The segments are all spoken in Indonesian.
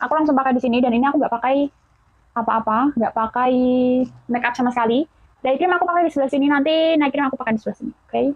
Aku langsung pakai di sini dan ini aku nggak pakai apa-apa, nggak pakai make up sama sekali. Day cream aku pakai di sebelah sini, nanti night cream aku pakai di sebelah sini, oke? Okay?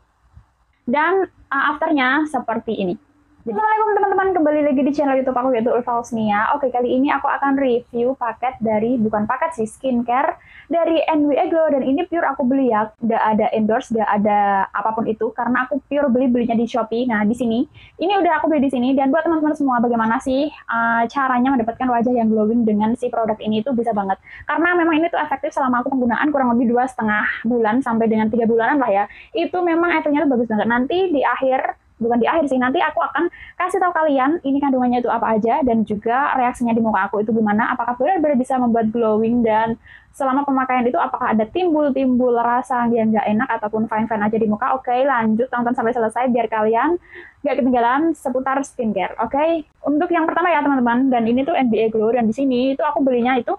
Dan uh, afternya seperti ini. Assalamualaikum teman-teman, kembali lagi di channel YouTube aku yaitu Ulfausnia. Oke, kali ini aku akan review paket dari bukan paket sih, skincare dari NWA Glow dan ini pure aku beli ya. Gak ada endorse, gak ada apa pun itu karena aku pure beli belinya di Shopee. Nah, di sini ini udah aku beli di sini dan buat teman-teman semua bagaimana sih uh, caranya mendapatkan wajah yang glowing dengan si produk ini itu bisa banget. Karena memang ini tuh efektif selama aku penggunaan kurang lebih dua setengah bulan sampai dengan tiga bulanan lah ya. Itu memang efeknya tuh bagus banget. Nanti di akhir bukan di akhir sih. Nanti aku akan kasih tahu kalian ini kandungannya itu apa aja dan juga reaksinya di muka aku itu gimana. Apakah benar-benar bisa membuat glowing dan selama pemakaian itu apakah ada timbul-timbul rasa yang nggak enak ataupun fine-fine aja di muka? Oke lanjut tonton sampai selesai biar kalian nggak ketinggalan seputar skincare. Oke untuk yang pertama ya teman-teman dan ini tuh NBA Glow dan di sini itu aku belinya itu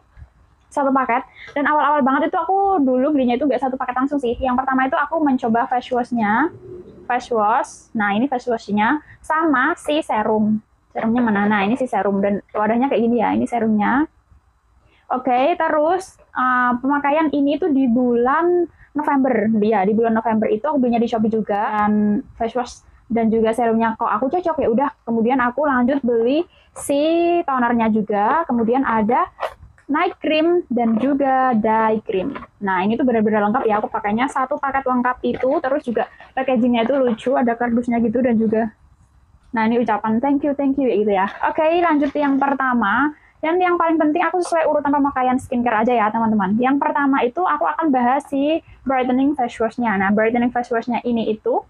satu paket. Dan awal-awal banget itu aku dulu belinya itu nggak satu paket langsung sih. Yang pertama itu aku mencoba face washnya face wash. Nah, ini face washnya sama si serum. Serumnya mana? Nah, ini si serum dan wadahnya kayak gini ya. Ini serumnya. Oke, okay, terus uh, pemakaian ini tuh di bulan November. Dia di bulan November itu aku belinya di Shopee juga dan face wash dan juga serumnya kok aku cocok ya udah kemudian aku lanjut beli si tonernya juga kemudian ada night cream dan juga day cream. Nah ini tuh benar-benar lengkap ya. Aku pakainya satu paket lengkap itu. Terus juga packagingnya itu lucu. Ada kardusnya gitu dan juga. Nah ini ucapan thank you thank you gitu ya. Oke lanjut yang pertama. Dan yang paling penting aku sesuai urutan pemakaian skincare aja ya teman-teman. Yang pertama itu aku akan bahas si brightening face wash-nya. Nah brightening face wash-nya ini itu.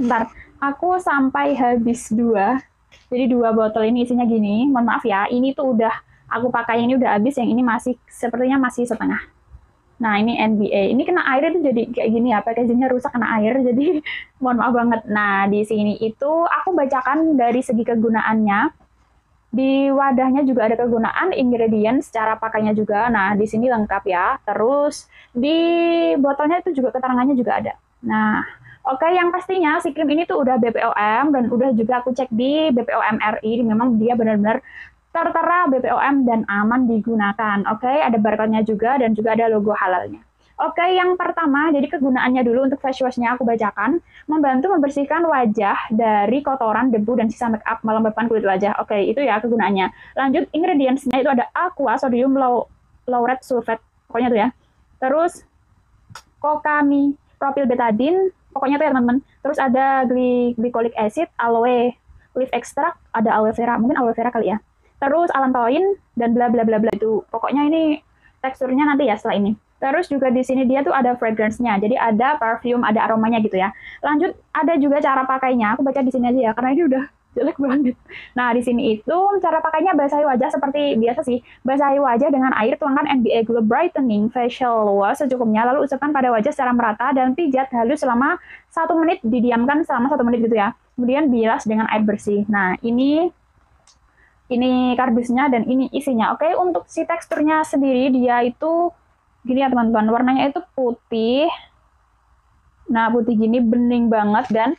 Bentar, aku sampai habis dua. Jadi dua botol ini isinya gini. Mohon maaf ya, ini tuh udah aku pakai ini udah habis, yang ini masih sepertinya masih setengah. Nah ini NBA, ini kena air itu jadi kayak gini ya, packagingnya rusak kena air, jadi mohon maaf banget. Nah di sini itu aku bacakan dari segi kegunaannya. Di wadahnya juga ada kegunaan ingredients, cara pakainya juga. Nah di sini lengkap ya. Terus di botolnya itu juga keterangannya juga ada. Nah Oke, yang pastinya si krim ini tuh udah BPOM dan udah juga aku cek di BPOM RI, memang dia benar-benar tertera BPOM dan aman digunakan. Oke, okay? ada barcode-nya juga dan juga ada logo halalnya. Oke, okay, yang pertama, jadi kegunaannya dulu untuk face wash-nya aku bacakan, membantu membersihkan wajah dari kotoran, debu, dan sisa make up melembabkan kulit wajah. Oke, okay, itu ya kegunaannya. Lanjut, ingredients-nya itu ada aqua, sodium lauret sulfate, pokoknya tuh ya. Terus, kokami, propil betadine, pokoknya tuh ya teman-teman. Terus ada glycolic acid, aloe, leaf extract, ada aloe vera, mungkin aloe vera kali ya terus alantoin dan bla bla bla bla itu. Pokoknya ini teksturnya nanti ya setelah ini. Terus juga di sini dia tuh ada fragrance-nya. Jadi ada parfum, ada aromanya gitu ya. Lanjut ada juga cara pakainya. Aku baca di sini aja ya karena ini udah jelek banget. Nah, di sini itu cara pakainya basahi wajah seperti biasa sih. Basahi wajah dengan air, tuangkan NBA Glow Brightening Facial Wash secukupnya, lalu usapkan pada wajah secara merata dan pijat halus selama satu menit, didiamkan selama satu menit gitu ya. Kemudian bilas dengan air bersih. Nah, ini ini kardusnya dan ini isinya. Oke, untuk si teksturnya sendiri dia itu gini ya teman-teman, warnanya itu putih. Nah, putih gini bening banget dan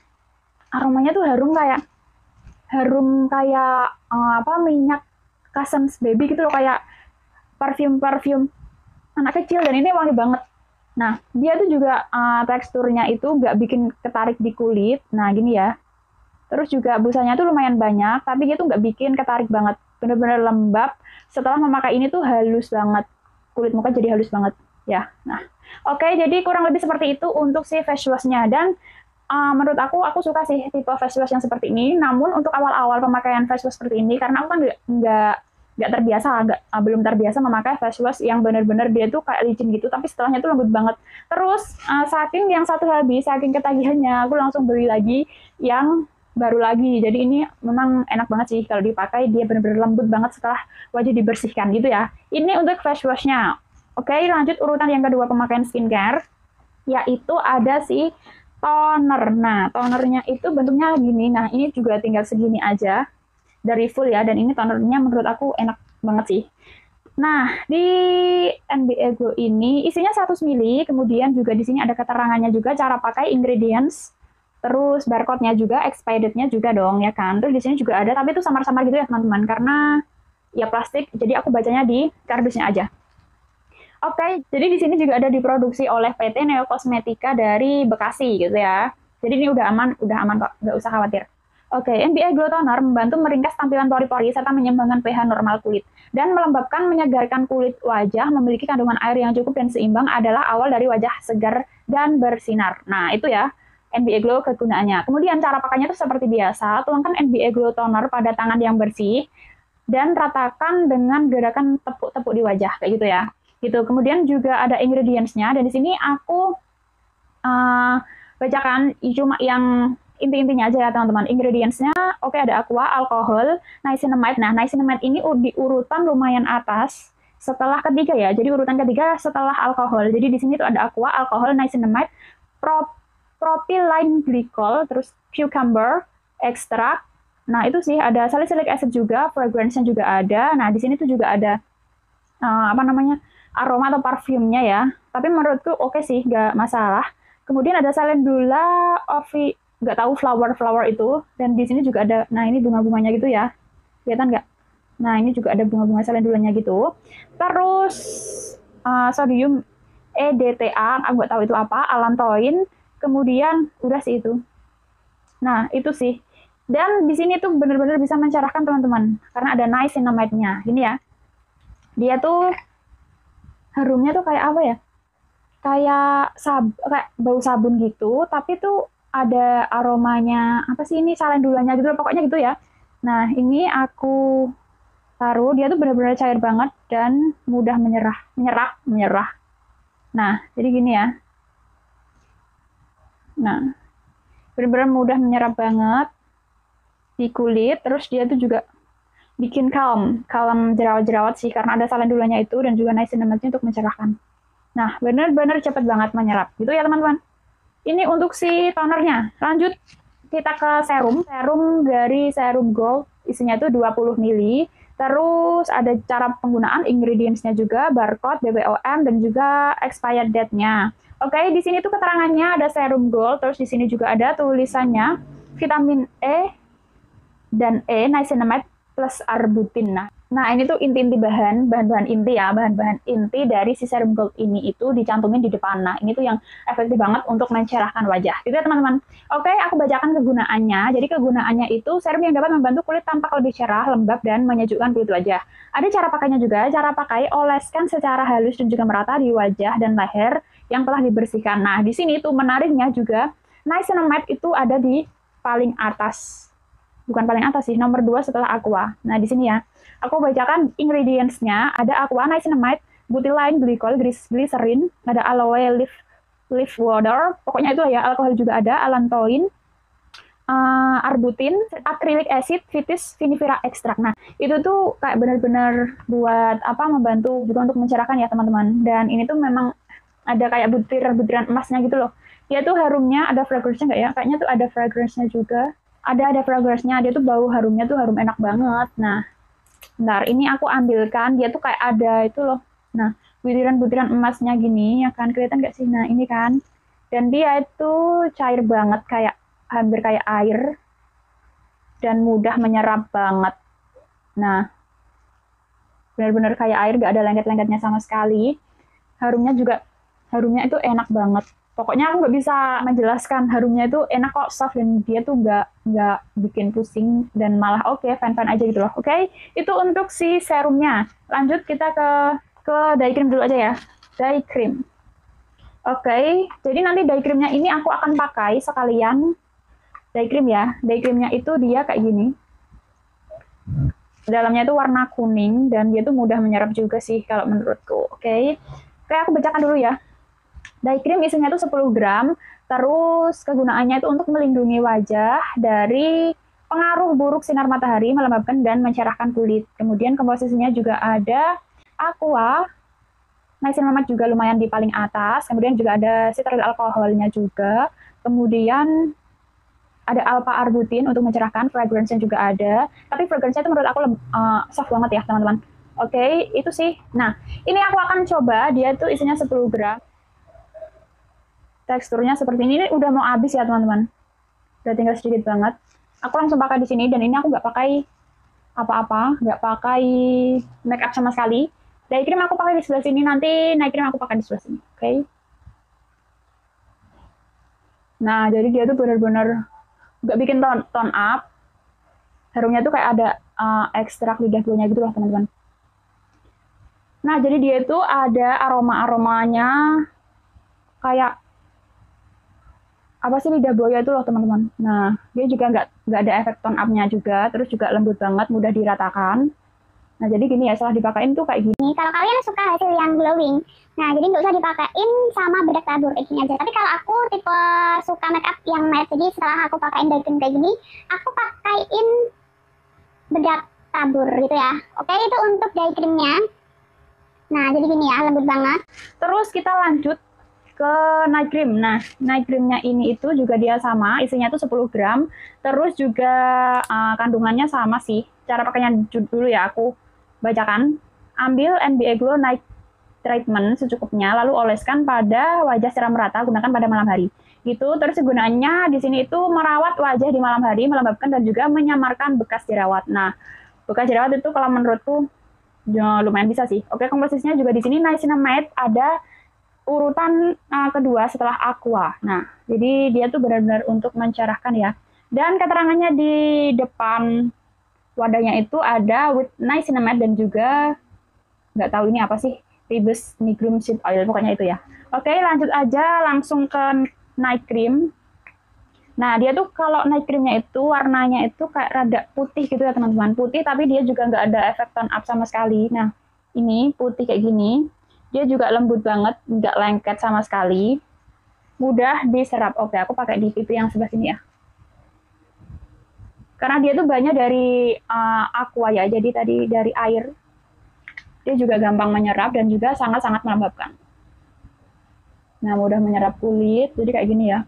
aromanya tuh harum kayak harum kayak uh, apa minyak Cousins Baby gitu loh kayak parfum-parfum anak kecil dan ini wangi banget. Nah, dia tuh juga uh, teksturnya itu nggak bikin ketarik di kulit. Nah, gini ya. Terus juga busanya tuh lumayan banyak, tapi dia tuh nggak bikin ketarik banget. Bener-bener lembab. Setelah memakai ini tuh halus banget. Kulit muka jadi halus banget. Ya, nah. Oke, jadi kurang lebih seperti itu untuk si face wash-nya. Dan uh, menurut aku, aku suka sih tipe face wash yang seperti ini. Namun untuk awal-awal pemakaian face wash seperti ini, karena aku kan nggak nggak terbiasa, agak uh, ah, belum terbiasa memakai face wash yang benar-benar dia tuh kayak licin gitu, tapi setelahnya tuh lembut banget. Terus uh, saking yang satu habis, saking ketagihannya, aku langsung beli lagi yang baru lagi. Jadi ini memang enak banget sih kalau dipakai. Dia benar-benar lembut banget setelah wajah dibersihkan gitu ya. Ini untuk face washnya. Oke, lanjut urutan yang kedua pemakaian skincare. Yaitu ada si toner. Nah, tonernya itu bentuknya gini. Nah, ini juga tinggal segini aja. Dari full ya. Dan ini tonernya menurut aku enak banget sih. Nah, di NBA Glow ini isinya 100 ml, kemudian juga di sini ada keterangannya juga cara pakai ingredients Terus barcode-nya juga, expirednya juga dong ya kan. Terus di sini juga ada, tapi itu samar-samar gitu ya teman-teman. Karena ya plastik. Jadi aku bacanya di kardusnya aja. Oke, okay, jadi di sini juga ada diproduksi oleh PT Neo Kosmetika dari Bekasi gitu ya. Jadi ini udah aman, udah aman kok, nggak usah khawatir. Oke, okay, NBA Glow Toner membantu meringkas tampilan pori-pori serta menyeimbangkan pH normal kulit dan melembabkan menyegarkan kulit wajah memiliki kandungan air yang cukup dan seimbang adalah awal dari wajah segar dan bersinar. Nah, itu ya NBA Glow kegunaannya. Kemudian cara pakainya itu seperti biasa, tuangkan NBA Glow Toner pada tangan yang bersih dan ratakan dengan gerakan tepuk-tepuk di wajah kayak gitu ya gitu. Kemudian juga ada ingredientsnya dan di sini aku uh, bacakan cuma yang inti-intinya aja ya teman-teman. Ingredientsnya oke okay, ada aqua, alkohol, niacinamide. Nah niacinamide ini di urutan lumayan atas setelah ketiga ya. Jadi urutan ketiga setelah alkohol. Jadi di sini tuh ada aqua, alkohol, niacinamide, pro, propylene glycol, terus cucumber, ekstrak. Nah itu sih ada salicylic acid juga, fragrance-nya juga ada. Nah di sini tuh juga ada uh, apa namanya aroma atau parfumnya ya. Tapi menurutku oke okay sih, nggak masalah. Kemudian ada Salendula Ovi, nggak tahu flower-flower itu. Dan di sini juga ada, nah ini bunga-bunganya gitu ya. Kelihatan nggak? Nah ini juga ada bunga-bunga Salendulanya gitu. Terus uh, sodium EDTA, aku nggak tahu itu apa, alantoin. Kemudian udah sih itu. Nah itu sih. Dan di sini tuh bener-bener bisa mencerahkan teman-teman. Karena ada niacinamide-nya. Ini ya. Dia tuh harumnya tuh kayak apa ya? Kayak sab kayak bau sabun gitu, tapi tuh ada aromanya apa sih ini salendulanya gitu pokoknya gitu ya. Nah, ini aku taruh dia tuh benar-benar cair banget dan mudah menyerah, menyerap, menyerah. Nah, jadi gini ya. Nah, benar-benar mudah menyerap banget di kulit, terus dia tuh juga bikin calm, calm jerawat-jerawat sih karena ada salendulanya itu dan juga niacinamide untuk mencerahkan. Nah, benar-benar cepat banget menyerap. Gitu ya teman-teman. Ini untuk si tonernya. Lanjut kita ke serum. Serum dari Serum Gold isinya itu 20 ml. Terus ada cara penggunaan ingredientsnya juga, barcode, BBOM, dan juga expired date-nya. Oke, di sini tuh keterangannya ada serum gold, terus di sini juga ada tulisannya vitamin E dan E, niacinamide, plus arbutin. Nah, nah ini tuh inti-inti bahan, bahan-bahan inti ya, bahan-bahan inti dari si serum gold ini itu dicantumin di depan. Nah, ini tuh yang efektif banget untuk mencerahkan wajah. Gitu ya teman-teman. Oke, aku bacakan kegunaannya. Jadi kegunaannya itu serum yang dapat membantu kulit tampak lebih cerah, lembab, dan menyejukkan kulit wajah. Ada cara pakainya juga, cara pakai oleskan secara halus dan juga merata di wajah dan leher yang telah dibersihkan. Nah, di sini tuh menariknya juga, niacinamide itu ada di paling atas bukan paling atas sih, nomor dua setelah aqua. Nah, di sini ya, aku bacakan ingredients-nya. Ada aqua, niacinamide, butylene glycol, glycerin, ada aloe leaf, leaf water, pokoknya itu ya, alkohol juga ada, alantoin, uh, arbutin, acrylic acid, vitis vinifera extract. Nah, itu tuh kayak benar-benar buat apa membantu juga untuk mencerahkan ya teman-teman. Dan ini tuh memang ada kayak butir-butiran emasnya gitu loh. Dia tuh harumnya ada fragrance-nya nggak ya? Kayaknya tuh ada fragrance-nya juga ada ada fragrance-nya dia tuh bau harumnya tuh harum enak banget. Nah bentar ini aku ambilkan. Dia tuh kayak ada itu loh. Nah butiran-butiran emasnya gini ya kan? Kelihatan gak sih? Nah ini kan. Dan dia itu cair banget kayak hampir kayak air. Dan mudah menyerap banget. Nah benar-benar kayak air gak ada lengket-lengketnya sama sekali. Harumnya juga harumnya itu enak banget pokoknya aku nggak bisa menjelaskan harumnya itu enak kok soft dan dia tuh nggak nggak bikin pusing dan malah oke okay, fan fan aja gitu loh. Oke okay? itu untuk si serumnya. Lanjut kita ke ke dye cream dulu aja ya. Dye cream. Oke okay, jadi nanti dye creamnya ini aku akan pakai sekalian dye cream ya. Dye creamnya itu dia kayak gini. Dalamnya itu warna kuning dan dia tuh mudah menyerap juga sih kalau menurutku. Oke okay? oke aku bacakan dulu ya Dye cream isinya itu 10 gram, terus kegunaannya itu untuk melindungi wajah dari pengaruh buruk sinar matahari, melembabkan dan mencerahkan kulit. Kemudian komposisinya juga ada aqua, niacinamide juga lumayan di paling atas, kemudian juga ada citral alkoholnya juga, kemudian ada alpha arbutin untuk mencerahkan, fragrance-nya juga ada, tapi fragrance-nya itu menurut aku uh, soft banget ya teman-teman. Oke, okay, itu sih. Nah, ini aku akan coba, dia tuh isinya 10 gram teksturnya seperti ini. Ini udah mau habis ya teman-teman. Udah tinggal sedikit banget. Aku langsung pakai di sini dan ini aku nggak pakai apa-apa, nggak pakai make up sama sekali. Day cream aku pakai di sebelah sini, nanti night cream aku pakai di sebelah sini, oke? Okay? Nah, jadi dia tuh bener-bener nggak bikin tone, tone up. Harumnya tuh kayak ada uh, ekstrak lidah buahnya gitu loh, teman-teman. Nah, jadi dia itu ada aroma-aromanya kayak apa sih lidah buaya itu loh teman-teman. Nah, dia juga nggak nggak ada efek tone up-nya juga, terus juga lembut banget, mudah diratakan. Nah, jadi gini ya, setelah dipakein tuh kayak gini. Kalau kalian suka hasil yang glowing, nah jadi nggak usah dipakein sama bedak tabur kayak gini aja. Tapi kalau aku tipe suka makeup yang matte, jadi setelah aku pakein dari kayak gini, aku pakein bedak tabur gitu ya. Oke, itu untuk day creamnya. Nah, jadi gini ya, lembut banget. Terus kita lanjut ke night cream. Nah, night creamnya ini itu juga dia sama, isinya itu 10 gram. Terus juga uh, kandungannya sama sih. Cara pakainya dulu ya, aku bacakan. Ambil NBA Glow Night Treatment secukupnya, lalu oleskan pada wajah secara merata, gunakan pada malam hari. Gitu, terus gunanya di sini itu merawat wajah di malam hari, melembabkan dan juga menyamarkan bekas jerawat. Nah, bekas jerawat itu kalau menurutku ya, lumayan bisa sih. Oke, komposisinya juga di sini niacinamide ada urutan uh, kedua setelah aqua. Nah, jadi dia tuh benar-benar untuk mencerahkan ya. Dan keterangannya di depan wadahnya itu ada with niacinamide dan juga nggak tahu ini apa sih ribes nigrum seed oil pokoknya itu ya. Oke, lanjut aja langsung ke night cream. Nah, dia tuh kalau night creamnya itu warnanya itu kayak rada putih gitu ya teman-teman. Putih tapi dia juga nggak ada efek tone up sama sekali. Nah, ini putih kayak gini. Dia juga lembut banget, nggak lengket sama sekali. Mudah diserap. Oke, aku pakai di pipi yang sebelah sini ya. Karena dia tuh banyak dari uh, aqua ya, jadi tadi dari air. Dia juga gampang menyerap dan juga sangat-sangat melembabkan. Nah, mudah menyerap kulit, jadi kayak gini ya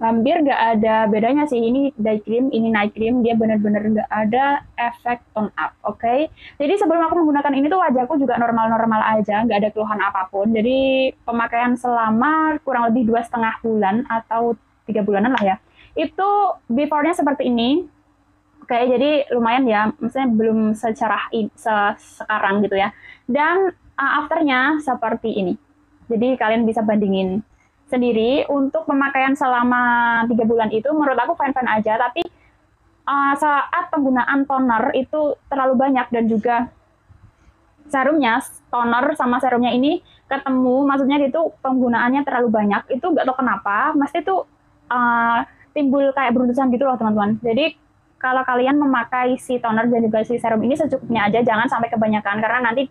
hampir nggak ada bedanya sih. Ini day cream ini night cream. Dia benar-benar nggak ada efek tone up oke? Okay? jadi sebelum aku menggunakan ini tuh wajahku juga normal-normal aja nggak ada keluhan apa pun. Jadi pemakaian selama kurang lebih dua setengah bulan atau tiga bulanan lah ya itu before-nya seperti ini. Oke okay, jadi lumayan ya. Maksudnya belum secara se sekarang gitu ya. Dan uh, afternya seperti ini. Jadi kalian bisa bandingin sendiri untuk pemakaian selama tiga bulan itu menurut aku fine-fine aja. Tapi uh, saat penggunaan toner itu terlalu banyak dan juga serumnya toner sama serumnya ini ketemu maksudnya itu penggunaannya terlalu banyak itu nggak tahu kenapa mesti itu uh, timbul kayak beruntusan gitu loh teman-teman. Jadi kalau kalian memakai si toner dan juga si serum ini secukupnya aja jangan sampai kebanyakan karena nanti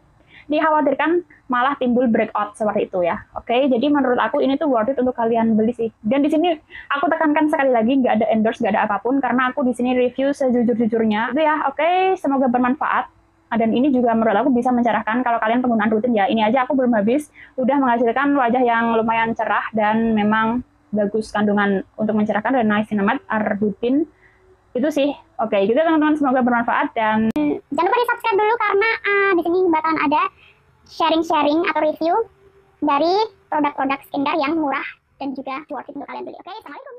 dikhawatirkan malah timbul breakout seperti itu ya. Oke, jadi menurut aku ini tuh worth it untuk kalian beli sih. Dan di sini aku tekankan sekali lagi nggak ada endorse, nggak ada apa pun karena aku di sini review sejujur-jujurnya. Itu ya, oke, semoga bermanfaat. Dan ini juga menurut aku bisa mencerahkan kalau kalian penggunaan rutin ya. Ini aja aku belum habis, udah menghasilkan wajah yang lumayan cerah dan memang bagus kandungan untuk mencerahkan dan niacinamide rutin itu sih oke okay, gitu teman-teman. Semoga bermanfaat dan jangan lupa di subscribe dulu karena uh, di sini bakalan ada sharing-sharing atau review dari produk-produk skincare yang murah dan juga worth it untuk kalian beli. Oke okay, assalamualaikum